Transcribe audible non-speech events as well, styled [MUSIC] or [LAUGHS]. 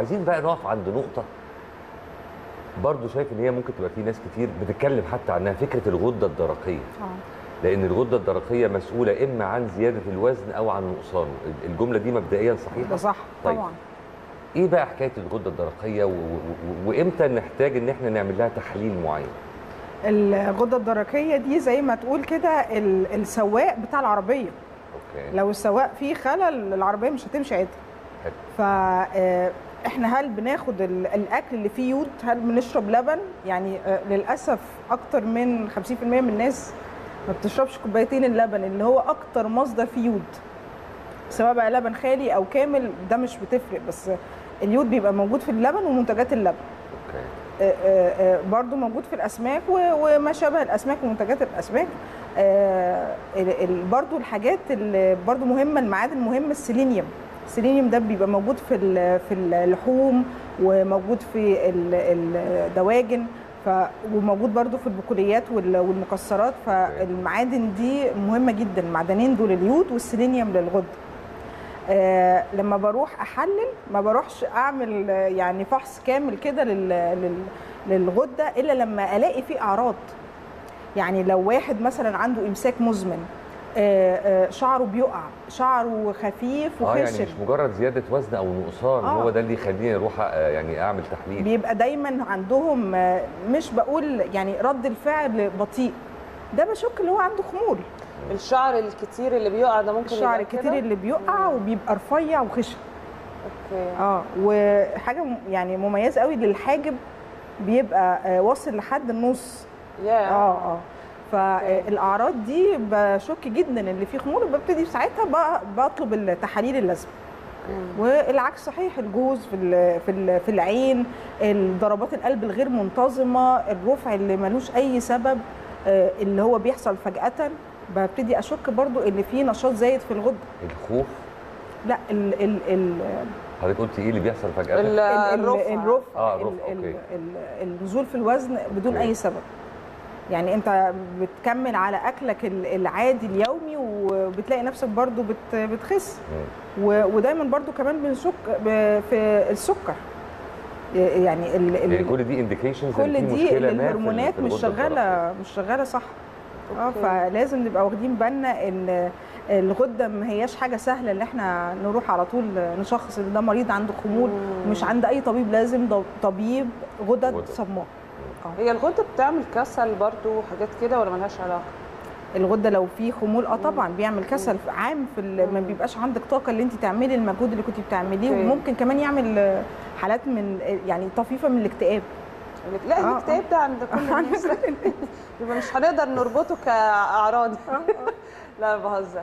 عايزين بقى نقف عند نقطة برضو شايف إن هي ممكن تبقى في ناس كتير بتتكلم حتى عنها فكرة الغدة الدرقية. آه. لأن الغدة الدرقية مسؤولة إما عن زيادة الوزن أو عن نقصانه. الجملة دي مبدئيا صحيحة؟ صح طيب. طبعا. إيه بقى حكاية الغدة الدرقية و... و... وإمتى نحتاج إن إحنا نعمل لها تحليل معين؟ الغدة الدرقية دي زي ما تقول كده ال- السواق بتاع العربية. أوكي. لو السواق فيه خلل العربية مش هتمشي عدل. حلو. فاحنا هل بناخد ال- الأكل اللي فيه يود؟ هل بنشرب لبن؟ يعني آه، للأسف أكتر من 50% من الناس ما بتشربش كوبايتين اللبن اللي هو أكتر مصدر فيه يود. سواء بقى لبن خالي أو كامل ده مش بتفرق بس اليود بيبقى موجود في اللبن ومنتجات اللبن. Okay. آه، آه، برضو موجود في الأسماك وما شابه الأسماك ومنتجات الأسماك. ال- ال- برضو الحاجات اللي برضو مهمة المعادن المهمه السيلينيوم. السيلينيوم ده بيبقى موجود في في اللحوم وموجود في ال- الدواجن ف وموجود برضو في البقوليات وال- والمكسرات فالمعادن دي مهمة جدا المعدنين دول اليود والسيلينيوم للغده آه لما بروح أحلل ما بروحش أعمل يعني فحص كامل كده لل- لل- للغدة إلا لما ألاقي فيه أعراض. يعني لو واحد مثلا عنده إمساك مزمن شعره بيقع شعره خفيف آه يعني وخشن. مش مجرد زيادة وزن أو نقصان آه. هو ده اللي يخليني أروح آه، يعني أعمل تحليل. بيبقى دايما عندهم آه، مش بقول يعني رد الفعل بطيء ده بشك اللي هو عنده خمول. الشعر الكتير اللي بيقع ده ممكن الشعر يبقى الكتير؟ اللي بيقع وبيبقى رفيع وخشن. أوكي. آه وحاجة يعني مميزة قوي للحاجب بيبقى آه، واصل لحد النص. يا آه آه. فالأعراض دي بشك جدا اللي فيه خمول وببتدي ساعتها بطلب التحاليل اللازمة والعكس صحيح الجوز في ال- في ال- في العين ضربات القلب الغير منتظمة الرفع اللي ملوش أي سبب آه، اللي هو بيحصل فجأة ببتدي أشك برضو إن في نشاط زايد في الغدة الخوف لا ال ال ال حضرتك قلت إيه اللي بيحصل فجأة؟ ال- ال- ال- الرفع. الرفع ال- الرفع، ال- okay. ال- النزول في الوزن بدون. أي سبب يعني انت بتكمل على اكلك ال- العادي اليومي وبتلاقي نفسك برضو بت بتخس ودايما برضو كمان بنشك في السكر يعني ال ال يعني كل دي indications كل دي الهرمونات مش. شغاله مش شغالة صح آه. فلازم نبقى واخدين بالنا إن الغدة ما هياش حاجة سهلة إن إحنا نروح على طول نشخص إن ده مريض عنده خمول. مش عند أي طبيب لازم طبيب غدد غدد. صماء هي الغده بتعمل كسل برضو وحاجات كده ولا ملهاش علاقة؟ الغده لو في خمول آه طبعا بيعمل كسل عام في ما. بيبقاش عندك طاقة اللي انت تعملي المجهود اللي كنت بتعمليه. وممكن كمان يعمل حالات من يعني طفيفة من الاكتئاب. لا آه، الاكتئاب ده عند كل الناس. [LAUGHS] يبقى مش هنقدر نربطه كأعراض. [LAUGHS] لا بهزر.